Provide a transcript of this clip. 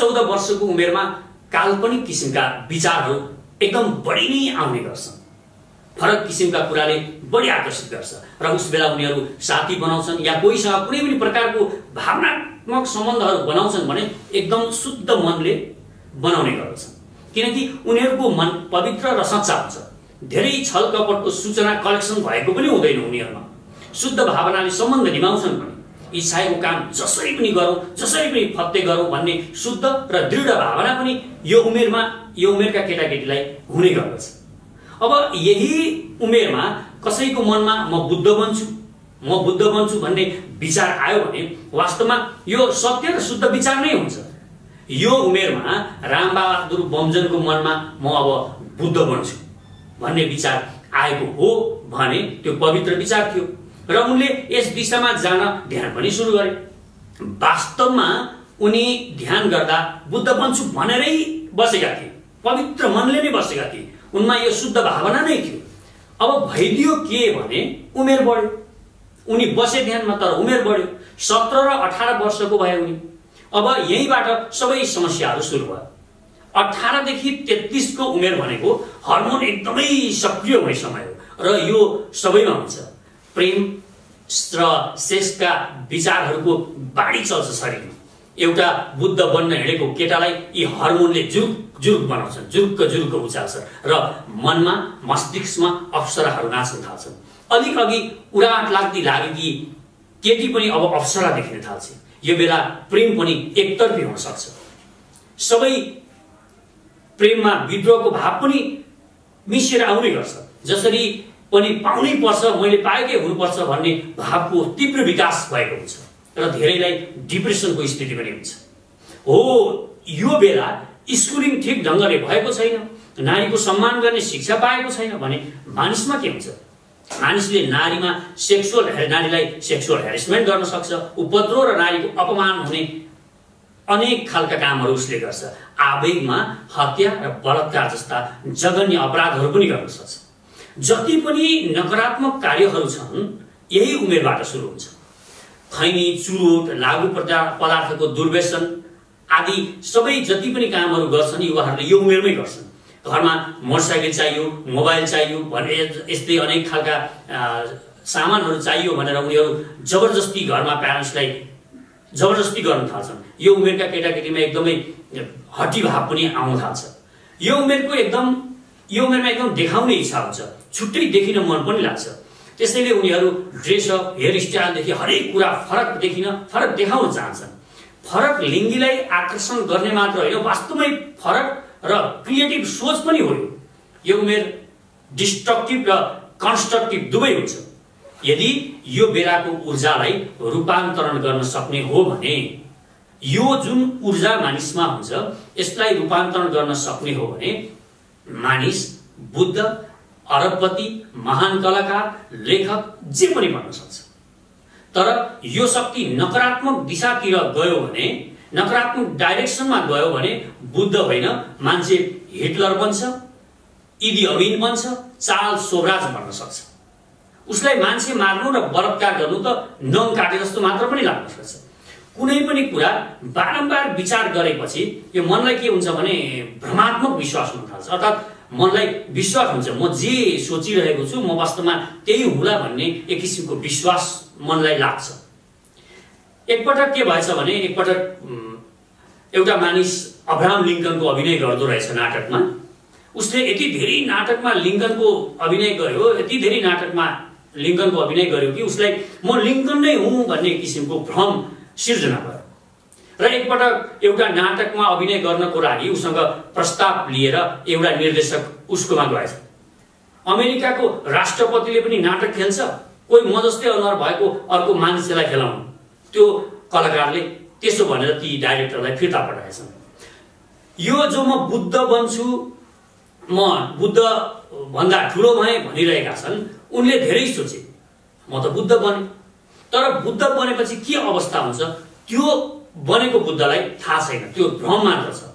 चौध वर्षको उमेरमा काल्पनिक किसिमका विचारहरू एकदम बढी नै आउने गर्छन् फरक किसिमका कुराले बढी आकर्षित गर्छ र उस बेला उनीहरू साथी बनाउँछन् या कोहीसँग कुनै पनि प्रकारको भावनात्मक सम्बन्धहरू बनाउँछन् भने एकदम शुद्ध मनले बनाउने गर्दछन्। किनकि उनीहरूको मन पवित्र र सच्चा हुन्छ। धेरै छल कपटको सूचना कलेक्सन भएको पनि हुँदैन उनीहरूमा। शुद्ध भावनाले सम्बन्ध निभाउँछन् भने चाहेको काम जसरी पनि गरौँ जसरी पनि फत्ते गरौँ भन्ने शुद्ध र दृढ भावना पनि यो उमेरमा यो उमेरका केटाकेटीलाई हुने गर्दछ। अब यही उमेरमा कसैको मनमा म बुद्ध बन्छु म बुद्ध बन्छु भन्ने विचार आयो भने वास्तवमा यो सत्य र शुद्ध विचार नै हुन्छ। यो उमेरमा रामबहादुर बमजनको मनमा म अब बुद्ध बन्छु भन्ने विचार आएको हो भने त्यो पवित्र विचार थियो। र उनले यस दिशामा जान ध्यान पनि सुरु गरे। वास्तवमा उनी ध्यान गर्दा बुद्ध बन्छु भनेरै बसेका थिए पवित्र मनले नै बसेका थिए। उनमा यो शुद्ध भावना नै थियो। अब भइदियो के भने उमेर बढ्यो। उनी बसे ध्यानमा तर उमेर बढ्यो। सत्र र अठार वर्षको भए उनी। अब यहीँबाट सबै समस्याहरू सुरु भयो। अठारदेखि तेत्तिसको उमेर भनेको हर्मोन एकदमै सक्रिय हुने समय हो र यो सबैमा हुन्छ। प्रेम र सेक्सका विचारहरूको बाढी चल्छ शरीरमा। एउटा बुद्ध बन्न हिँडेको केटालाई यी हर्मोनले जुरुक जुरुक बनाउँछन् जुरुक्क जुरुक्क उचाल्छ र मनमा मस्तिष्कमा अप्सराहरू नाच्न थाल्छन्। अलिक अघि उडाट लाग्दी लागेकी केटी पनि अब अप्सरा देखिन थाल्छ यो बेला प्रेम पनि एकतर्फी हुन सक्छ। सबै प्रेममा विद्रोहको भाव पनि मिसिएर आउने गर्छ। जसरी पनि पाउनै पर्छ मैले पाएकै हुनुपर्छ भन्ने भावको तीव्र विकास भएको हुन्छ र धेरैलाई डिप्रेसनको स्थिति पनि हुन्छ। हो यो बेला स्कुलिङ ठिक ढङ्गले भएको छैन नारीको सम्मान गर्ने शिक्षा पाएको छैन भने मानिसमा के हुन्छ? मानिसले नारीमा सेक्सुअल नारीलाई सेक्सुअल हेरेसमेन्ट गर्न सक्छ उपद्रो र नारीको अपमान हुने अनेक खालका कामहरू उसले गर्छ। आवेगमा हत्या र बलात्कार जस्ता जघन्य अपराधहरू पनि गर्न सक्छ। जति पनि नकारात्मक कार्यहरू छन् यही उमेरबाट सुरु हुन्छ। खैनी चुरोट लागु पदार्थको दुर्व्यसन आदि सबै जति पनि कामहरू गर्छन् युवाहरूले यो उमेरमै गर्छन्। घरमा मोटरसाइकल चाहियो मोबाइल चाहियो भने यस्तै अनेक खालका सामानहरू चाहियो भनेर उनीहरू जबरजस्ती घरमा प्यारेन्ट्सलाई जबरजस्ती गर्न थाल्छन्। यो उमेरका केटाकेटीमा एकदमै हड्डी भाव पनि आउन थाल्छ। यो उमेरको एकदम यो उमेरमा एकदम देखाउने इच्छा हुन्छ। छुट्टै देखिन मन पनि लाग्छ। त्यसैले उनीहरू ड्रेसअप हेयरस्टाइलदेखि हरेक कुरा फरक देखिन फरक देखाउन चाहन्छन्। फरक लिङ्गीलाई आकर्षण गर्ने मात्र होइन वास्तवमै फरक र क्रिएटिभ सोच पनि हो यो। उमेर डिस्ट्रक्टिभ र कन्स्ट्रक्टिभ दुवै हुन्छ। यदि यो बेलाको ऊर्जालाई रूपान्तरण गर्न सक्ने हो भने यो जुन ऊर्जा मानिसमा हुन्छ यसलाई रूपान्तरण गर्न सक्ने हो भने मानिस बुद्ध अरबपति महान कलाकार लेखक जे पनि बन्न सक्छ। तर यो शक्ति नकारात्मक दिशातिर गयो भने नकारात्मक डाइरेक्सनमा गयो भने बुद्ध होइन मान्छे हिटलर बन्छ इदी अमिन बन्छ चाल सोभराज बन्न सक्छ। उसलाई मान्छे मार्नु र बलात्कार गर्नु त नङ काटे जस्तो मात्र पनि लाग्न सक्छ। कुनै पनि कुरा बारम्बार विचार गरेपछि यो मनलाई के हुन्छ भने भ्रमात्मक विश्वास हुन थाल्छ। अर्थात् मनलाई विश्वास हुन्छ। म जे सोचिरहेको छु म वास्तवमा त्यही होला भन्ने एक किसिमको विश्वास मनलाई लाग्छ। एकपटक के भएछ भने एकपटक एउटा मानिस अब्राहम लिङ्कनको अभिनय गर्दो रहेछ नाटकमा। उसले यति धेरै नाटकमा लिङ्कनको अभिनय गर्यो यति धेरै नाटकमा लिङ्कनको अभिनय गर्यो कि उसलाई म लिङ्कन नै हुँ भन्ने किसिमको भ्रम सिर्जना भयो। र एकपटक एउटा नाटकमा अभिनय गर्नको लागि उसँग प्रस्ताव लिएर एउटा निर्देशक उसकोमा गएछ अमेरिकाको राष्ट्रपतिले पनि नाटक खेल्छ कोही म जस्तै अनुहार भएको अर्को मानिसलाई खेलाउनु। त्यो कलाकारले त्यसो भनेर ती डाइरेक्टरलाई फिर्ता पठाएछन्। यो जो म बुद्ध बन्छु म बुद्ध भन्दा ठुलो भएँ भनिरहेका छन् उनले धेरै सोचे। म त बुद्ध बने। तर बुद्ध बनेपछि के अवस्था हुन्छ? त्यो बनेको बुद्धलाई थाहा छैन। त्यो भ्रम मात्र छ।